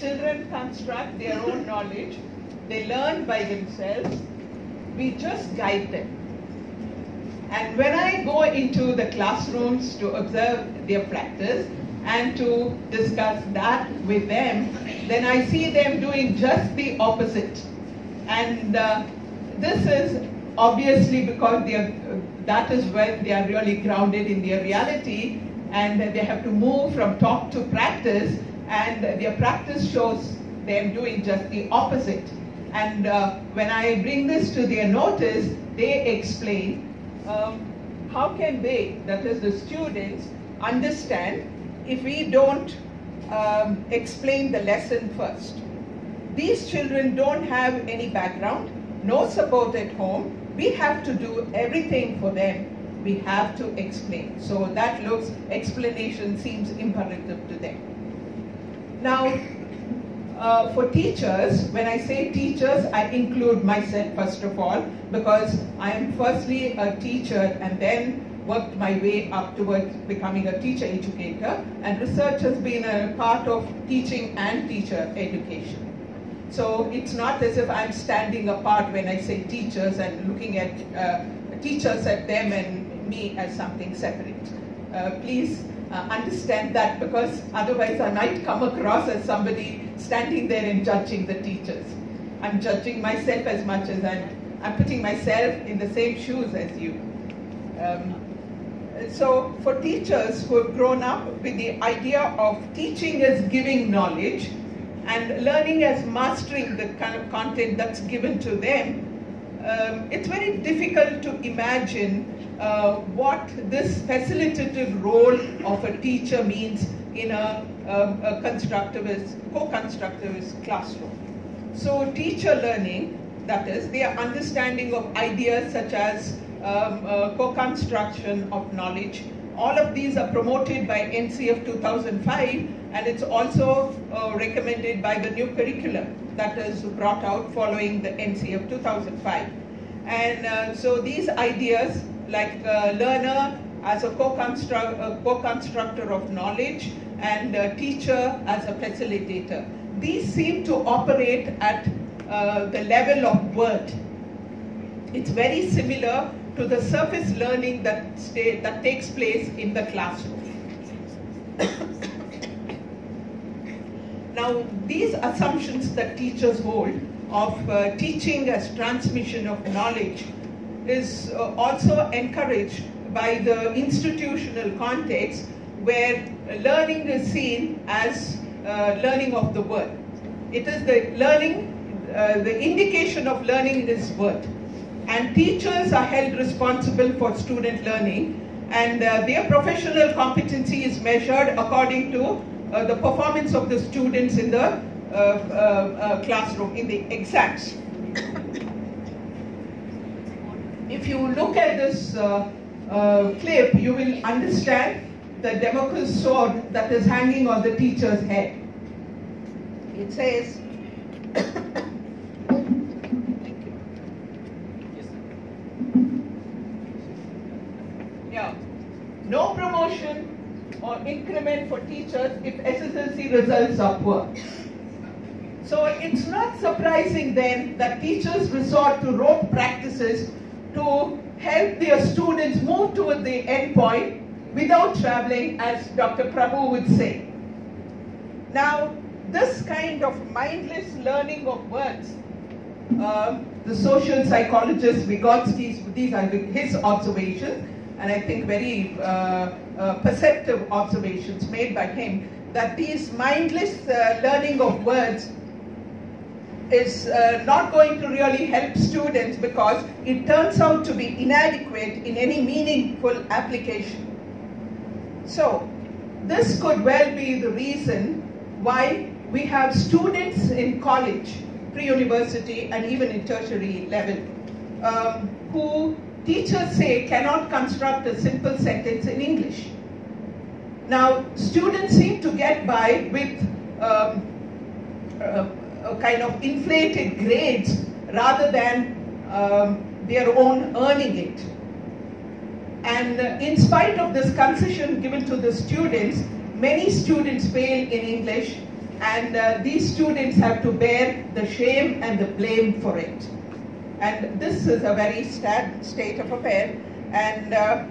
children construct their own knowledge. They learn by themselves. We just guide them. And when I go into the classrooms to observe their practice and to discuss that with them, then I see them doing just the opposite. And uh, this is obviously because they are, that is when they are really grounded in their reality and they have to move from talk to practice and their practice shows them doing just the opposite. And uh, when I bring this to their notice, they explain um, how can they, that is the students, understand if we don't um, explain the lesson first. These children don't have any background, no support at home. We have to do everything for them. We have to explain. So that looks, explanation seems imperative to them. Now, uh, for teachers, when I say teachers, I include myself first of all, because I am firstly a teacher and then worked my way up towards becoming a teacher educator, and research has been a part of teaching and teacher education. So it's not as if I'm standing apart when I say teachers and looking at uh, teachers at them and me as something separate. Uh, please uh, understand that because otherwise I might come across as somebody standing there and judging the teachers. I'm judging myself as much as I'm, I'm putting myself in the same shoes as you. Um, so for teachers who have grown up with the idea of teaching as giving knowledge and learning as mastering the kind of content that's given to them, um, it's very difficult to imagine uh, what this facilitative role a teacher means in a, um, a constructivist, co-constructivist classroom. So teacher learning, that is, their understanding of ideas such as um, uh, co-construction of knowledge. All of these are promoted by NCF 2005 and it's also uh, recommended by the new curriculum that is brought out following the NCF 2005. And uh, so these ideas like uh, learner as a co-constructor co of knowledge and teacher as a facilitator. These seem to operate at uh, the level of word. It's very similar to the surface learning that, stay, that takes place in the classroom. now, these assumptions that teachers hold of uh, teaching as transmission of knowledge is uh, also encouraged by the institutional context where learning is seen as uh, learning of the word. It is the learning, uh, the indication of learning is word and teachers are held responsible for student learning and uh, their professional competency is measured according to uh, the performance of the students in the uh, uh classroom, in the exams. if you look at this uh, clip, you will understand the Damocles sword that is hanging on the teacher's head. It says, no promotion or increment for teachers if SSLC results are poor. So it's not surprising then that teachers resort to rote practices to help their students move toward the end point without traveling, as Dr. Prabhu would say. Now, this kind of mindless learning of words, um, the social psychologist Vygotsky's, these are his observations, and I think very uh, uh, perceptive observations made by him, that these mindless uh, learning of words is uh, not going to really help students because it turns out to be inadequate in any meaningful application. So, this could well be the reason why we have students in college, pre-university and even in tertiary level um, who teachers say cannot construct a simple sentence in English. Now, students seem to get by with um, uh, a kind of inflated grades rather than um, their own earning it. And uh, in spite of this concession given to the students, many students fail in English and uh, these students have to bear the shame and the blame for it. And this is a very sad state of affair. And uh,